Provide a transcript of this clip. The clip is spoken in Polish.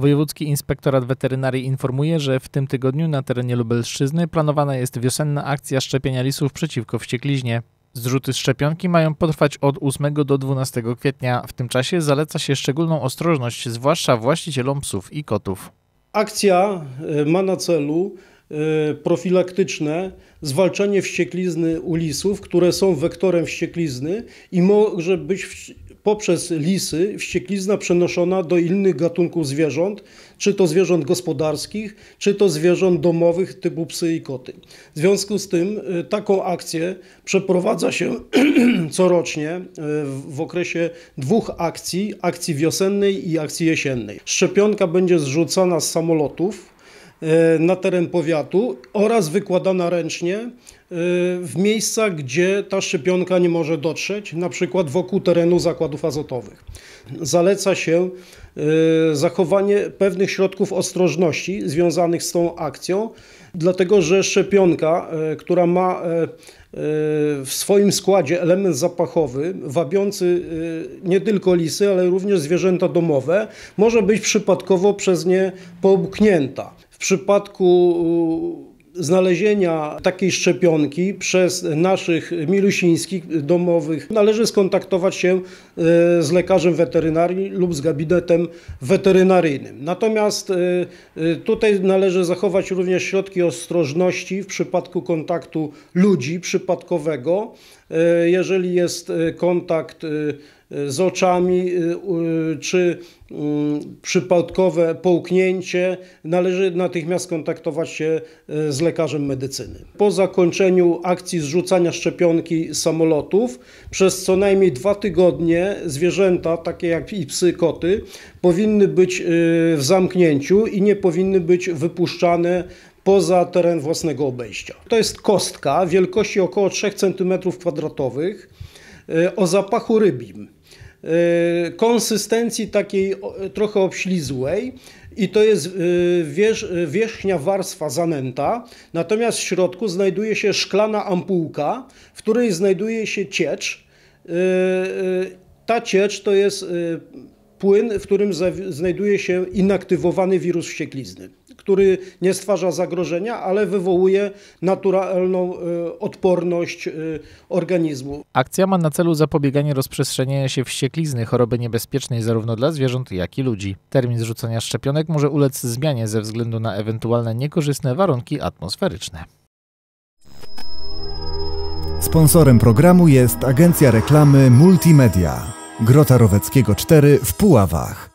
Wojewódzki Inspektorat Weterynarii informuje, że w tym tygodniu na terenie Lubelszczyzny planowana jest wiosenna akcja szczepienia lisów przeciwko wściekliźnie. Zrzuty szczepionki mają potrwać od 8 do 12 kwietnia. W tym czasie zaleca się szczególną ostrożność, zwłaszcza właścicielom psów i kotów. Akcja e, ma na celu e, profilaktyczne zwalczanie wścieklizny u lisów, które są wektorem wścieklizny i może być poprzez lisy wścieklizna przenoszona do innych gatunków zwierząt, czy to zwierząt gospodarskich, czy to zwierząt domowych typu psy i koty. W związku z tym y, taką akcję przeprowadza się corocznie y, w okresie dwóch akcji, akcji wiosennej i akcji jesiennej. Szczepionka będzie zrzucana z samolotów na teren powiatu oraz wykładana ręcznie w miejscach, gdzie ta szczepionka nie może dotrzeć, na przykład wokół terenu zakładów azotowych. Zaleca się e, zachowanie pewnych środków ostrożności związanych z tą akcją, dlatego że szczepionka, e, która ma e, w swoim składzie element zapachowy, wabiący nie tylko lisy, ale również zwierzęta domowe, może być przypadkowo przez nie połknięta. Przypadku znalezienia takiej szczepionki przez naszych milusińskich domowych należy skontaktować się e, z lekarzem weterynarii lub z gabinetem weterynaryjnym. Natomiast e, e, tutaj należy zachować również środki ostrożności w przypadku kontaktu ludzi przypadkowego. Jeżeli jest kontakt z oczami, y, czy mm, przypadkowe połknięcie, należy natychmiast kontaktować się y, z lekarzem medycyny. Po zakończeniu akcji zrzucania szczepionki samolotów, przez co najmniej dwa tygodnie zwierzęta, takie jak i psy, koty, powinny być y, w zamknięciu i nie powinny być wypuszczane poza teren własnego obejścia. To jest kostka wielkości około 3 cm kwadratowych o zapachu rybim. Y, konsystencji takiej trochę obślizłej i to jest y, wierzch, wierzchnia warstwa zanęta, natomiast w środku znajduje się szklana ampułka, w której znajduje się ciecz. Ta ciecz to jest płyn, w którym znajduje się inaktywowany wirus wścieklizny, który nie stwarza zagrożenia, ale wywołuje naturalną e, odporność e, organizmu. Akcja ma na celu zapobieganie rozprzestrzeniania się wścieklizny, choroby niebezpiecznej zarówno dla zwierząt, jak i ludzi. Termin zrzucania szczepionek może ulec zmianie ze względu na ewentualne niekorzystne warunki atmosferyczne. Sponsorem programu jest agencja reklamy Multimedia. Grota Roweckiego 4 w Puławach.